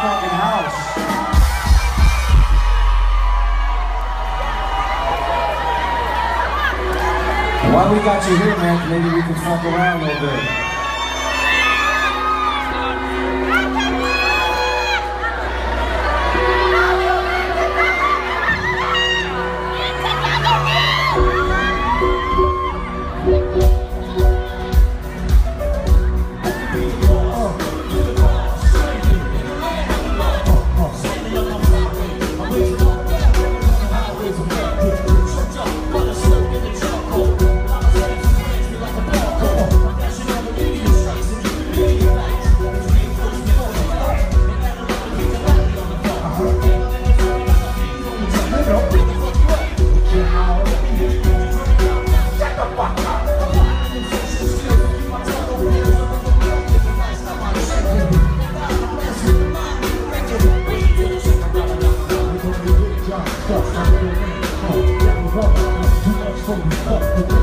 motherfucking house. While we got you here, man, maybe we can fuck around a little bit. Fuck, I'm in Too much for you. Fuck,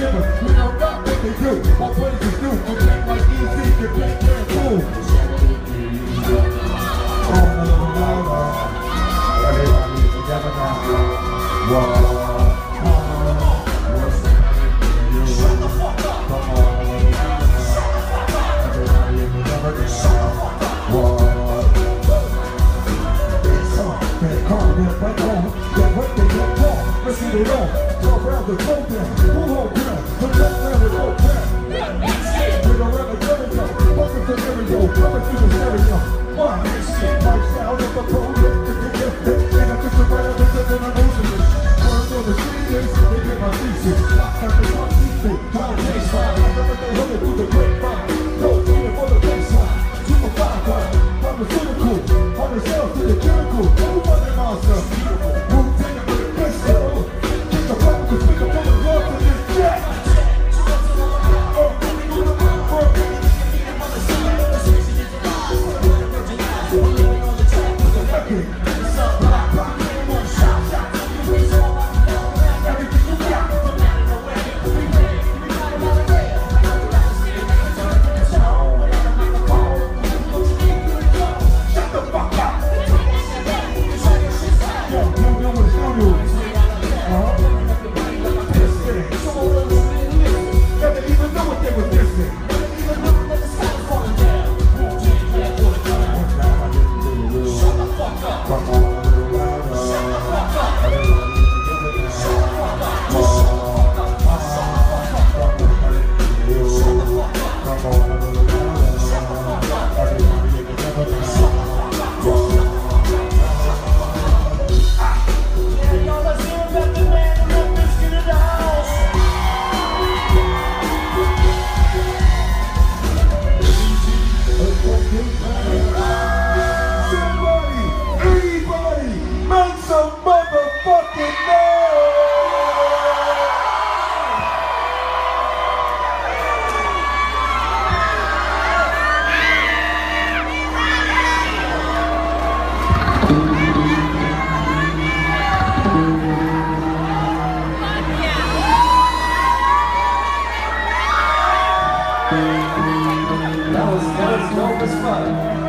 never feel not what they do. I'm playing like EZ, you're playing. Shut the fuck up! Shut the fuck up! Shut the fuck up! see the law. Talk around the phone down, pull on down, the left down with no down. Dope as fuck.